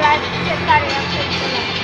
来，第二个人退谢了。